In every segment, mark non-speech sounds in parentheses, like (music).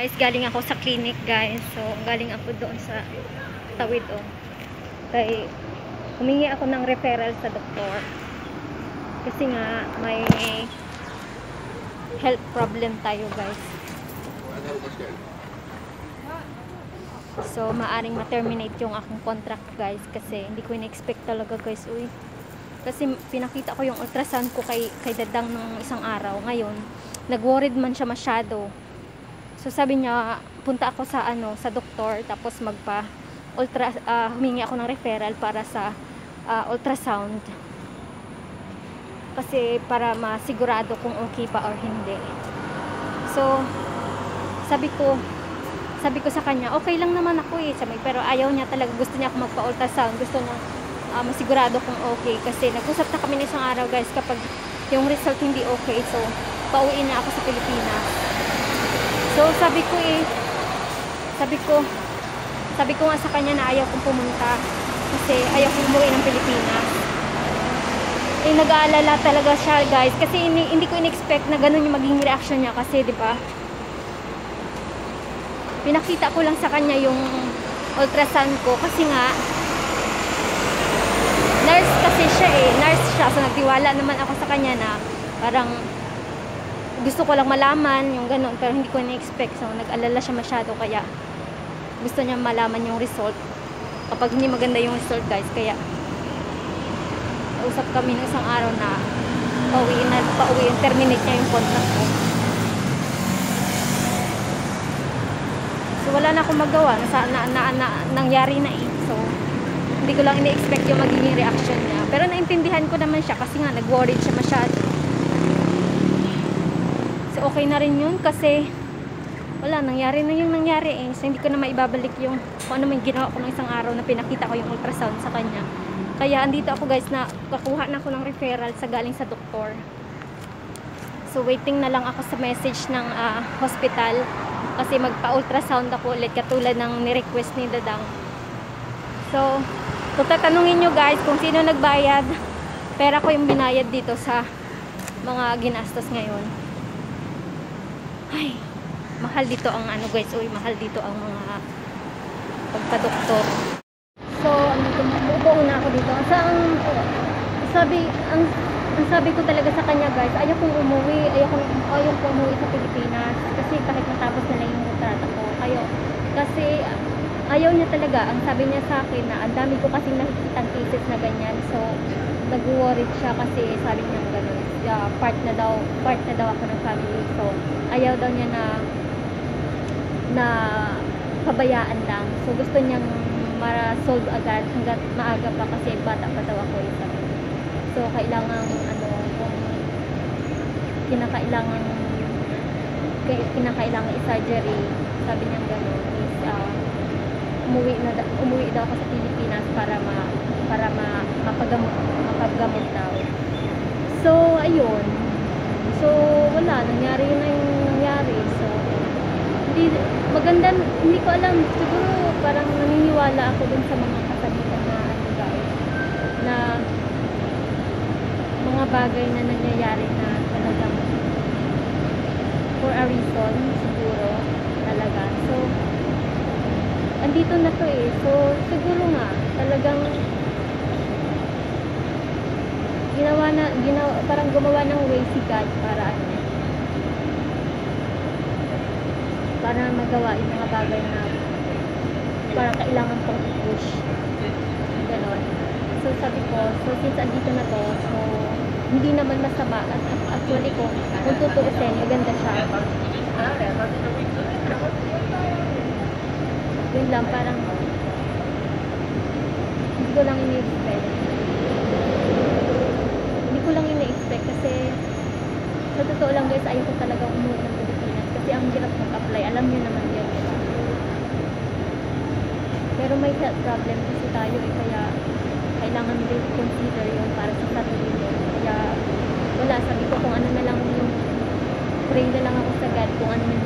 Guys, galing ako sa clinic guys. So, galing ako doon sa tawid oh. Kay humingi ako ng referral sa doktor. Kasi nga may health problem tayo guys. So, maaring ma-terminate yung akong contract guys kasi hindi ko in-expect talaga guys. Uy. Kasi pinakita ko yung ultrasound ko kay, kay Dadang ng isang araw. Ngayon, nag-worried man siya masyado. So sabi niya, punta ako sa ano, sa doktor tapos magpa ultra uh, humingi ako ng referral para sa uh, ultrasound. Kasi para masigurado kung okay pa or hindi. So sabi ko sabi ko sa kanya, okay lang naman ako eh. Sabi, pero ayaw niya talaga, gusto niya ako magpa-ultrasound. Gusto niya uh, masigurado kung okay. Kasi nag-usap na kami ng isang araw guys kapag yung result hindi okay. So, pauwi na ako sa Pilipinas. So, sabi ko eh, sabi ko, sabi ko nga sa kanya na ayaw kong pumunta kasi ayaw kong umuwi ng Pilipinas. Eh, nag-aalala talaga siya, guys. Kasi hindi, hindi ko in-expect na ganun yung maging reaction niya kasi, di ba? Pinakita ko lang sa kanya yung ultrasound ko kasi nga nurse kasi siya eh. Nurse siya. So, nagtiwala naman ako sa kanya na parang gusto ko lang malaman yung ganun. Pero hindi ko na-expect so nag-alala siya masyado kaya gusto niya malaman yung result. Kapag hindi maganda yung result guys kaya usap kami ng isang araw na pauwiin na pauwiin terminate niya yung contract ko. So wala na akong magawa. Na, na, na, na, nangyari na eh. So hindi ko lang ini-expect yung magiging reaction niya. Pero naintindihan ko naman siya kasi nga nag-worried siya masyado okay na rin yun kasi wala, nangyari na yung nangyari eh. So, hindi ko na maibabalik yung kung ano may ginawa ko ng isang araw na pinakita ko yung ultrasound sa kanya. Kaya, andito ako guys na kakuha na ako ng referral sa galing sa doktor. So, waiting na lang ako sa message ng uh, hospital kasi magpa-ultrasound ako ulit katulad ng ni-request ni Dadang. So, kung tatanungin nyo guys kung sino nagbayad, pera ko yung binayad dito sa mga ginastos ngayon ay mahal dito ang ano guys. Uy mahal dito ang mga pagpa-doktor so ano buo na ako dito. Sa ang sabi ang ang sabi ko talaga sa kanya guys ayaw kong umuwi. Ayaw kong ayaw kong umuwi sa Pilipinas. Kasi kahit matapos na lang yung kontrata ko ayaw kasi ayaw niya talaga. Ang sabi niya sa akin na ang dami ko kasi nakikita cases na ganyan. So nag-worried siya kasi sabi niya gano'n uh, part na daw part na daw ako ng family. So ayaw daw niya na na pabayaan lang. So gusto niyang ma-solve agad hanggat maaga pa kasi bata pa daw ako sabi so kailangan ano kung kinakailangan kinakailangan i-surgery sabi niya gano'n is uh, umuwi na umuwi daw ako sa Pilipinas para ma para ma, mapagamot mapaggamot daw so ayun. So wala. Nangyari yun na yung nangyari. So hindi maganda hindi ko alam. Siguro parang naniniwala ako dun sa mga kasabihan na ano guys na mga bagay na nangyayari na talagang for a reason siguro talaga. So andito na to eh. So, siguro nga, talagang ginawa na, ginawa, parang gumawa ng way si God para ano, para magawa yung mga bagay na parang kailangan pang push ganon. So sabi ko so since andito na to so hindi naman masama. At actually ko kung tutuusin maganda siya. Yun lang parang hindi ko lang ini-expect hindi ko lang ini-expect kasi sa totoo lang guys ayaw ko talaga umuwi ng Pilipinas. Kasi ang hirap mag-apply. Alam niyo naman yun diba? pero may health problem kasi tayo eh. Kaya kailangan nila consider yun para sa sarili nyo kaya wala. Sabi ko kung ano na lang yung pray na lang ako sa God kung ano yung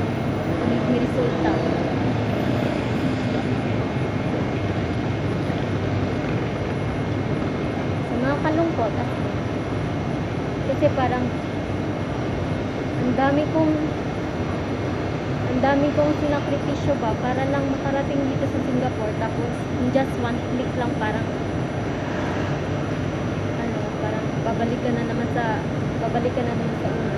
may resulta. Nakakalungkot kasi kasi parang ang dami kong ang dami kong sinakripisyo ba para lang makarating dito sa Singapore tapos in just one click lang parang ano parang babalik ka na naman sa babalik ka na naman sa una.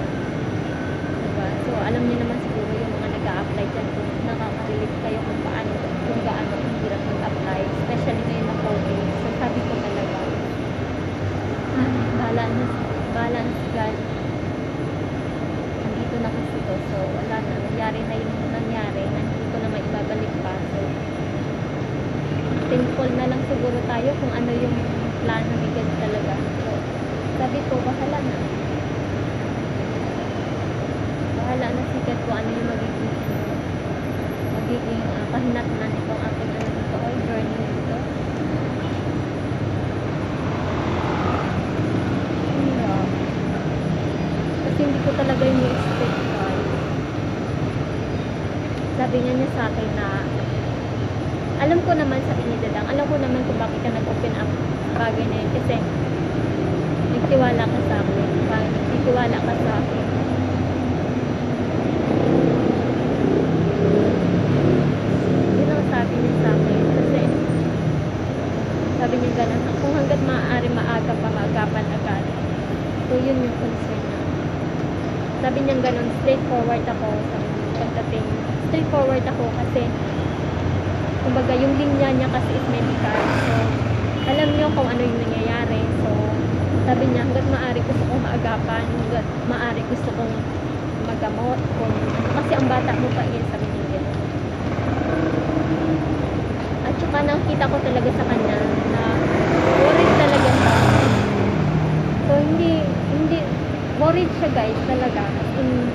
Diba? So alam niyo naman siguro yung mga nag-a-apply dyan kung nakaka-relate kayo kung paano kung gaano ang hirap mag-apply especially ngayon na COVID. So sabi ko talaga ah, bahala na bahala na si God nandito na kasi to. So wala na. Nangyari na yung nangyari na hindi ko na maibabalik pa. So thankful na lang siguro tayo kung ano yung plano ni God talaga. So sabi ko bahala na. Bahala na si God kung ano yung magiging magiging uh, kahinatnan itong aking ano dito or journey dito Hirap. Kasi hindi ko talaga yung expect guys. Sabi niya niya sa akin na alam ko naman sa lang alam ko naman kung bakit ka nag-open up. Bagay na yun. Kasi nagtiwala ka sa akin. Nagtiwala ka sa akin. Yun ang sabi niya sa akin. Kasi sabi niya ganun kung hanggat maaari maaga pa maagapan agad. So yun yung concern niya. Sabi niya ganun straightforward ako. Sa straightforward ako kasi kumbaga yung linya niya kasi is medical. So alam niyo kung ano yung nangyayari. So sabi niya hanggat maaari gusto kong maagapan hanggat maaari gusto kong magamot kung ano. Kasi ang bata mo pa yun sabi niya ganun at saka nakita ko talaga sa kanya na worried talaga siya. So hindi hindi worried siya guys talaga. In,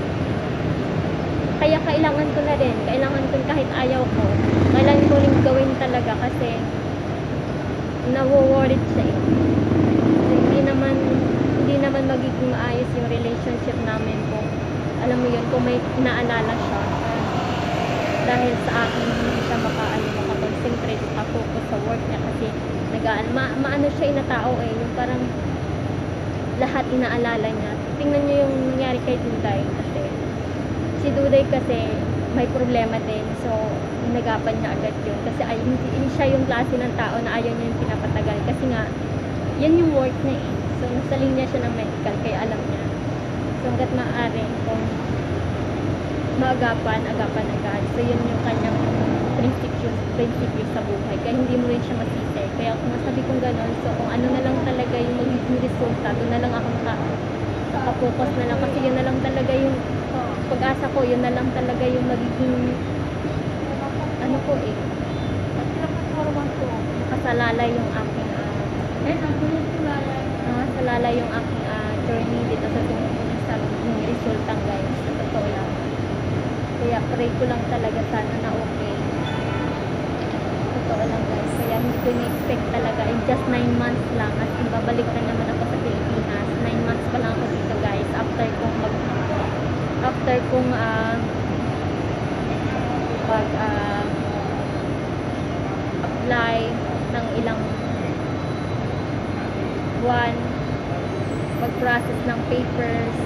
kaya kailangan ko na rin. Kailangan ko kahit ayaw ko. Kailangan ko rin gawin talaga kasi nawo-worried siya eh. So, hindi naman hindi naman magiging maayos yung relationship namin kung alam mo yun kung may inaalala siya dahil sa akin hindi siya makaano makakonsentrate makafocus sa work niya kasi nagaan ma, maano siya na tao eh. Yung parang lahat inaalala niya. Tingnan niyo yung nangyari kay Duday kasi si Duday kasi may problema din. So inagapan niya agad yun. Kasi ay, hindi, siya yung klase ng tao na ayaw niya yung pinapatagal. Kasi nga yan yung work niya eh. So nasa linya siya ng medical kaya alam niya. So hanggat maaari kung maagapan, agapan agad. So yun yung kanyang prinsipyo, prinsipyo sa buhay. Kaya hindi mo rin siya masisi. Kaya kung nasabi kong gano'n so kung ano na lang talaga yung magiging resulta doon na lang ako naka, nakapokus na lang kasi yun na lang talaga yung pag-asa ko yun na lang talaga yung magiging ano ko eh. Nakasalalay yung aking uh, nakasalalay yung aking uh, journey dito sa sa yung resultang guys. Sa totoo lang. Kaya pray ko lang talaga sana na okay. Totoo lang guys. Kaya hindi ko ni-expect talaga. In just 9 months lang. At babalik na naman ako sa Pilipinas 9 months pa lang ako dito guys after kong mag after kong uh, pag uh, apply ng ilang buwan mag-process ng papers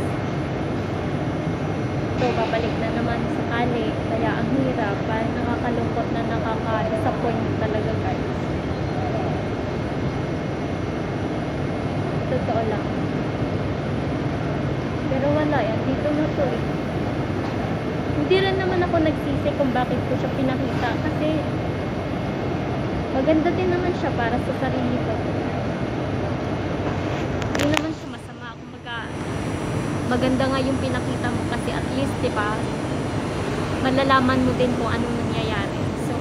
so babalik na naman sakali kaya ang hirap parang nakakalungkot na nakaka-disappoint talaga guys. Totoo lang. Pero wala yan. Dito na to eh hindi rin naman ako nagsisi kung bakit ko siya pinakita kasi maganda din naman siya para sa sarili ko. Hindi naman siya masama. Kumbaga maganda nga yung pinakita mo kasi at least diba malalaman mo din kung anong nangyayari. So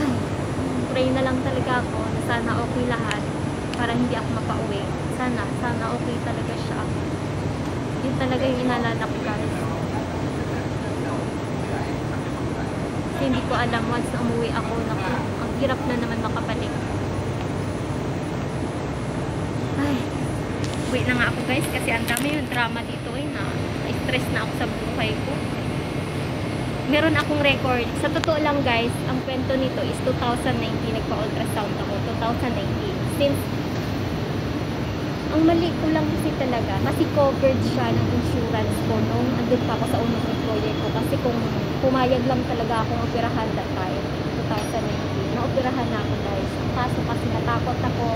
ay, (sighs) pray na lang talaga ako na sana okay lahat para hindi ako mapauwi. Sana, sana okay talaga siya. Yun talaga yung inalala ko guys kasi hindi ko alam once na umuwi ako naku, ang hirap na naman makabalik. Ay uwi na nga ako guys kasi ang dami yung drama dito eh na stress na ako sa buhay ko. Meron akong record. Sa totoo lang guys ang kwento nito is 2019 nagpa ultrasound ako 2019 since Ang mali ko lang kasi talaga, kasi covered siya ng insurance ko nung andun pa ako sa unang employer ko. Kasi kung pumayag lang talaga akong operahan that time, 2019, na-operahan na ako guys. Kaso kasi natakot ako.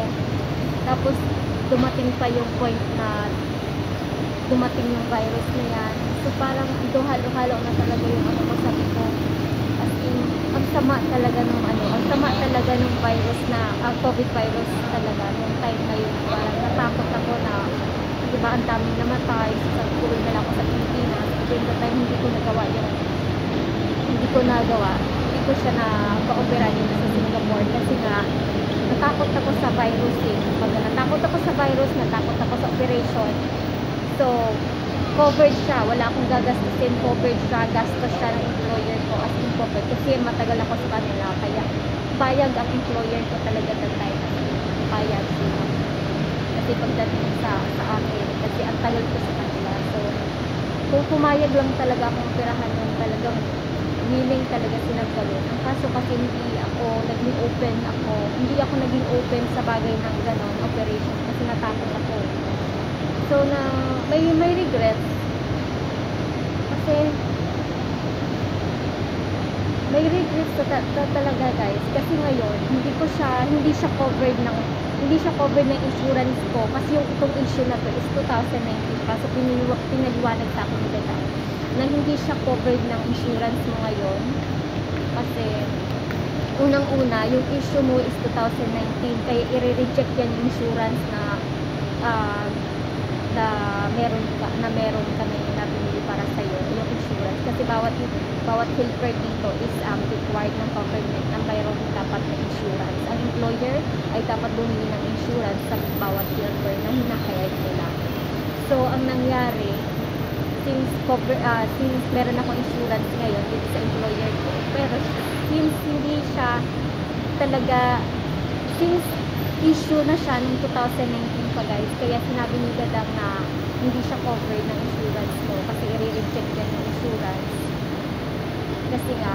Tapos dumating pa yung point na dumating yung virus na yan. So parang duhalo-halo na talaga yung ano ko sabi ko. Sama talaga nung ano, ang sama talaga nung virus na, ang COVID virus talaga nung time na yun. Parang natakot ako na, di ba, ang daming namatay. So sabi ko, na lang ako sa Pilipinas. During the time, hindi ko nagawa yung, hindi ko nagawa. Hindi ko siya na pa-opera dito sa Singapore kasi nga, natakot ako sa virus eh. Pag natakot ako sa virus, natakot ako sa operation. So, covered siya. Wala akong gagastusin. Covered siya. Gastos siya ng employer ko as in covered. Kasi matagal ako sa kanila. Kaya, bayag ang employer ko talaga that time. Bayag sila. Kasi pagdating sa, sa akin, kasi ang tagal ko sa kanila. So, kung pumayag lang talaga akong operahan nun, talagang willing talaga silang gawin. Ang kaso kasi hindi ako naging open ako, hindi ako naging open sa bagay ng ganon operation kasi natakot ako. So na may may regret. Kasi may regret sa ta- ta- talaga guys. Kasi ngayon hindi ko siya hindi siya covered ng hindi siya covered ng insurance ko. Kasi yung itong issue na to is 2019 pa. So piniliwa, pinaliwanag sa akin nila na hindi siya covered ng insurance mo ngayon. Kasi unang-una yung issue mo is 2019 kaya i-reject yan yung insurance na ah, na meron ka, na meron kami na binili para sa iyo yung insurance. Kasi bawat bawat helper dito is um, required ng government na mayroon dapat na insurance. Ang employer ay dapat bumili ng insurance sa bawat helper na hinahayag nila. So ang nangyari since cover ah, since meron akong insurance ngayon dito sa employer ko pero since hindi siya talaga since issue na siya noong 2019 pa guys. Kaya sinabi ni Gadang na hindi siya covered ng insurance mo kasi i-reject yan yung insurance. Kasi nga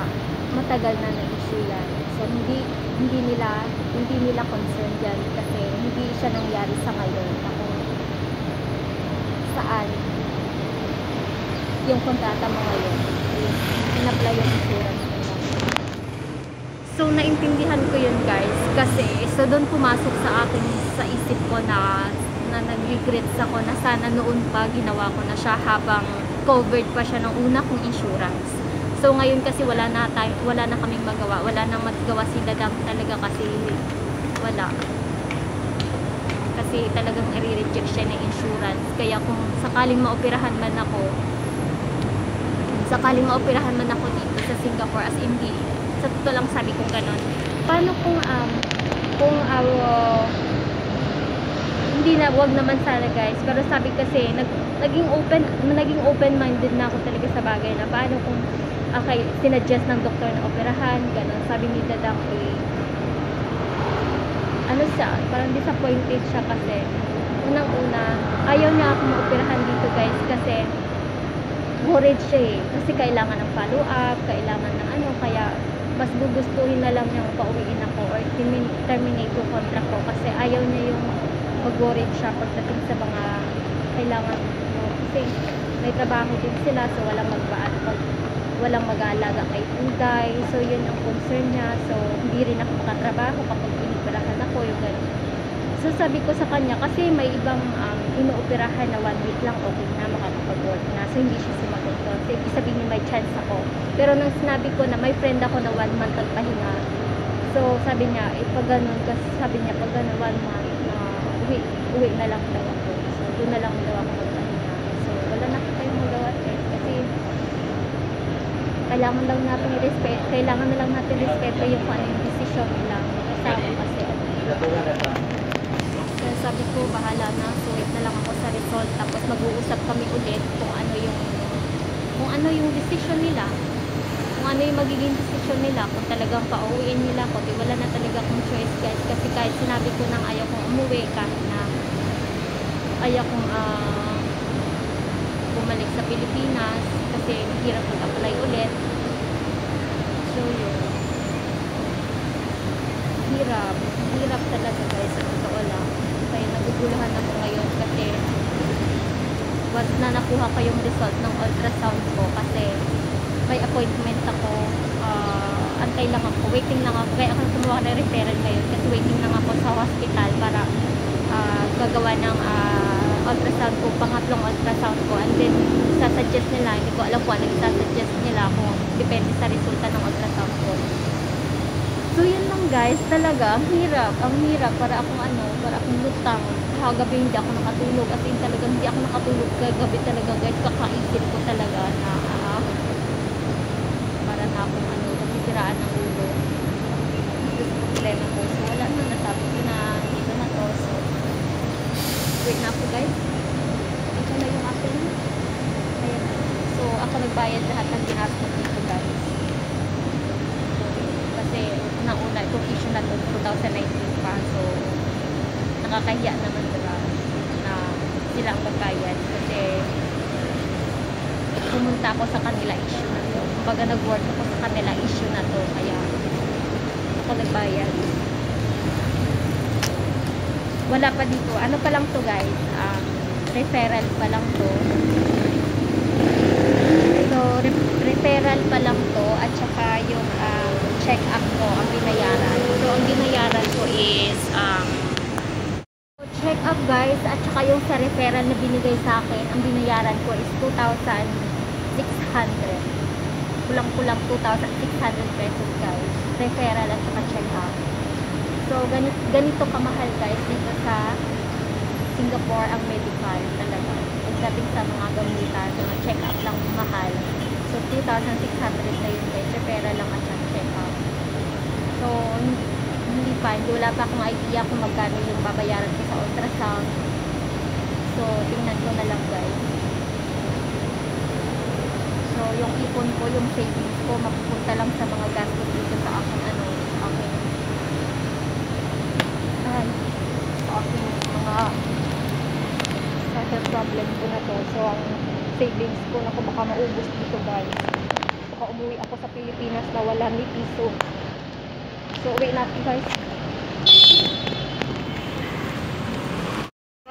matagal na na issue yan so hindi hindi nila hindi nila concerned yan kasi hindi siya nangyari sa ngayon. Na kung saan yung kontrata mo ngayon? Is in-apply yung insurance So, naintindihan ko yun guys. Kasi, so doon pumasok sa akin sa isip ko na na nag-regrets ako na sana noon pa ginawa ko na siya habang covered pa siya ng una kong insurance. So, ngayon kasi wala na, tayo, wala na kaming magawa. Wala nang magawa sila talaga kasi wala. Kasi talagang i-reject siya ng insurance. Kaya kung sakaling maoperahan man ako, sakaling maoperahan man ako dito sa Singapore as in sa totoo lang sabi kong ganon. Paano kung um, kung uh, hindi na wag naman sana guys. Pero sabi kasi nag, naging open naging open minded na ako talaga sa bagay na paano kung okay sinuggest ng doktor na operahan ganon. Sabi ni Dadang eh ano siya parang disappointed siya kasi unang una ayaw niya ako maoperahan dito guys kasi worried siya eh. Kasi kailangan ng follow up kailangan ng ano kaya mas gugustuhin na lang niyang pauwiin ako or termin- terminate yung contract ko kasi ayaw niya yung mag-worried siya pagdating sa mga kailangan mo. Kasi may trabaho din sila so walang magbaat pag walang mag-aalaga kay Inday. So yun ang concern niya. So hindi rin ako makatrabaho kapag inoperahan ako yung gano'n so sabi ko sa kanya kasi may ibang um, inooperahan na one week lang okay na makakapag-work na. So hindi siya sumagot ko so ibig sabihin may chance ako. Pero nang sinabi ko na may friend ako na one month ang pahinga so sabi niya eh pag ganun kasi sabi niya pag ganun one month na uwi, uwi na lang daw ako. So doon na lang daw ako magpahinga. So wala na tayong magawa guys kasi kailangan lang natin i-respect kailangan na lang natin respeto yung ano yung decision nila. Kasama kasi sabi ko, bahala na. So, wait na lang ako sa result. Tapos, mag-uusap kami ulit kung ano yung kung ano yung decision nila. Kung ano yung magiging decision nila. Kung talagang pauwiin nila ako. Di wala na talaga akong choice, guys. Kasi kahit sinabi ko nang ayaw kong umuwi, kahit na ayaw kong ah, bumalik sa Pilipinas. Kasi hirap mag-apply ulit. So, yun. Hirap. Hirap talaga, guys. Sa totoo lang. Kaya naguguluhan ako ngayon once na nakuha ko yung result ng ultrasound ko kasi may appointment ako ah, antay lang ako waiting lang ako. Kaya ako kumuha ng referral ngayon kasi waiting lang ako sa hospital para ah, gagawa ng ah, ultrasound ko pangatlong ultrasound ko. And then sasuggest nila hindi ko alam kung ano sasuggest nila kung depende sa resulta ng ultrasound ko So yun lang guys, talaga, ang hirap, ang hirap para akong ano, para akong lutang. Kagabi hindi ako nakatulog, as in talaga hindi ako nakatulog kagabi talaga guys, kakaisip ko talaga na ah, para na akong ano, nasisiraan ng ulo. Tapos problema ko, so wala na, nasabi ko na dito na to, so wait na ako guys. Ito na yung akin. Ayan. So ako nagbayad lahat ng ginastos dito guys kasi nauna itong issue na to 2019 pa so nakakahiya naman diba na sila ang magbayad kasi pumunta ako sa kanila issue na to. Kumbaga nag-work ako sa kanila issue na to kaya ako nagbayad. Wala pa dito. Ano pa lang to guys? Um, referral pa lang to. So, re- referral pa lang to at saka yung um, check-up ko ang binayaran. So, ang binayaran ko is um, check-up guys at saka yung sa referral na binigay sa akin, ang binayaran ko is 2,600. Kulang-kulang 2,600 pesos guys. Referral at saka check-up. So, ganito, ganito kamahal guys dito sa Singapore ang medical talaga. Pagdating sa mga gamitan, mga check-up lang mahal. So, 2,600 na yun guys. Repera lang at saka check-up. So, Hindi wala pa akong idea kung magkano yung babayaran ko sa ultrasound. So, tingnan ko na lang guys. So, yung ipon ko, yung savings ko, mapupunta lang sa mga gastos dito sa akin, ano, sa akin. Ay, sa akin mga social problem ko na to. So, ang savings ko na baka maubos dito guys. Baka umuwi ako sa Pilipinas na wala ni piso. So, uwi natin guys.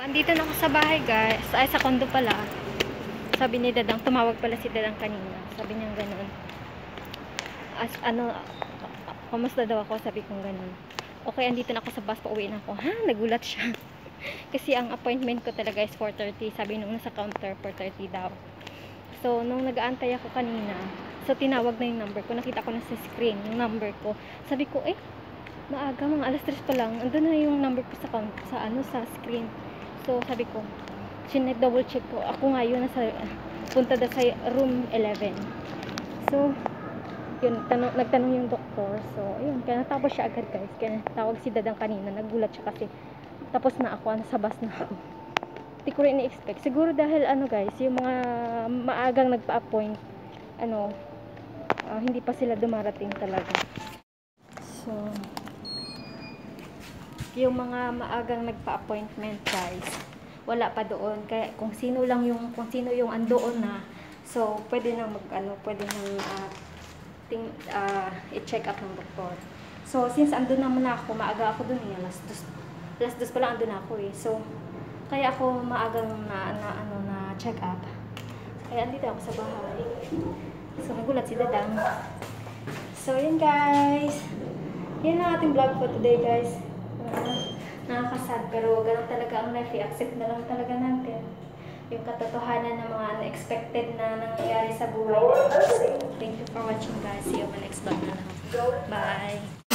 Andito na ako sa bahay guys. Ay, sa kondo pala. Sabi ni Dadang, tumawag pala si Dadang kanina. Sabi niya ganoon. As, ano, kamusta daw ako? Sabi kong ganoon. Okay, andito na ako sa bus, pauwi na ako. Ha? Nagulat siya. (laughs) Kasi ang appointment ko talaga is 4.30. Sabi nung nasa counter, 4.30 daw. So, nung nag-aantay ako kanina, so tinawag na yung number ko. Nakita ko na sa screen yung number ko. Sabi ko, eh, maaga, mga alas 3 pa lang. Andun na yung number ko sa, count, sa, ano, sa screen. So, sabi ko, sinet double check ko. Ako nga yun, nasa, punta na sa room 11. So, yun, tanong, nagtanong yung doktor. So, ayun, kaya natapos siya agad guys. Kaya tawag si Dadang kanina. Nagulat siya kasi tapos na ako, nasa bus na ako. Hindi ko rin i-expect. Siguro dahil ano guys, yung mga maagang nagpa-appoint, ano, ah, hindi pa sila dumarating talaga. So, yung mga maagang nagpa-appointment guys, wala pa doon. Kaya kung sino lang yung, kung sino yung andoon na, so, pwede na mag, ano, pwede nang ah, ting, ah, i-check up ng doktor. So, since andun naman ako, maaga ako dun eh, alas dos, alas dos pa lang andun ako eh. So, kaya ako maagang na, na, ano, na check up. Kaya andito ako sa bahay. So, nagulat si Dadang. So, yun guys. Yan ang ating vlog for today guys. Uh, nakakasad pero ganun talaga ang life. I-accept na lang talaga natin yung katotohanan ng mga unexpected na nangyayari sa buhay. So, thank you for watching guys. See you on next vlog na lang. Bye!